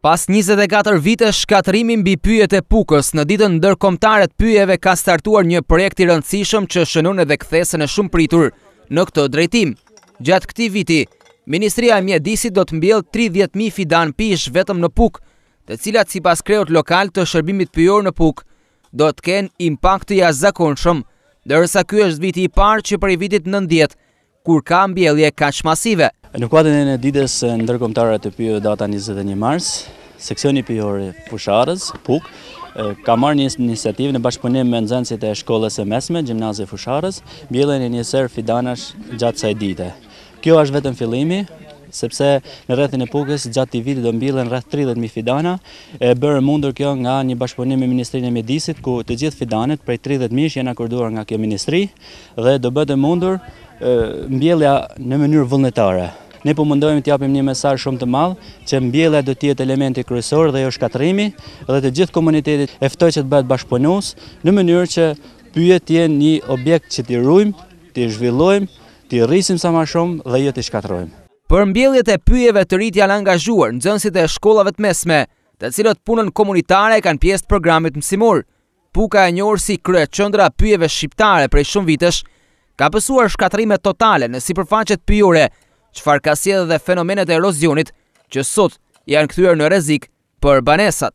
Pas 24 vite shkatërrimi mbi pyjet e Pukës, në ditën ndërkombëtare të pyjeve ka startuar një projekt i rëndësishëm që shënon edhe kthesën e shumëpritur në këtë drejtim. Gjatë këtij viti, Ministria e Mjedisit do të mbjellë 30.000 fidanë pishe vetëm në Pukë, të cilat sipas kreut lokal të shërbimit pyjor në Pukë, do të kenë impakt të jashtëzakonshëm, ndërsa ky është viti i parë që prej vitit 90 kur ka mbjellje kaq masive. Në kuadrin e Ditës Ndërkombëtare të Pyjeve data njëzet e një mars, seksioni pyjor i Fushë-Arrëz, Pukë, ka marrë një iniciativë në bashkëpunim me nxënësit e shkollës së mesme, Gjimnazi i Fushë-Arrëzit, mbjelljen e një sërë fidanash gjatë kësaj dite. Kjo është vetëm fillimi, sepse në rrethin e Pukës gjatë këtij viti do mbillen rreth 30000 fidana, e bërë mundur kjo nga një bashkëpunim me Ministrinë e Mjedisit, ku të gjithë fidanet prej 30000 që janë akorduar nga kjo ministri, Dhe do bëhet e mundur mbjellja në mënyrë vullnetare. Ne po mundohemi të japim një mesazh shumë të madh që mbjellja do të jetë elementi kryesor dhe jo shkatërrimi dhe të gjithë komunitetin e ftoj që të bëhet bashkëpunues në mënyrë që pyjet të jenë një objekt që t'i rujmë, t'i zhvillojmë, t'i rrisim sa ma shumë dhe jo t'i shkatërrojmë. Për mbjelljet e pyjeve të rinj janë angazhuar nxënësit e shkollave të mesme, të cilët punën komunitare e kanë pjesë të programit mësimor. Puka e njohur si kryeqendra e pyjeve shqiptare prej shumë vitesh, ka pësuar shkatërrime totale në sipërfaqet pyjore, çfarë ka sjellë edhe fenomenet e erozionit që sot janë kthyer në rrezik për banesat.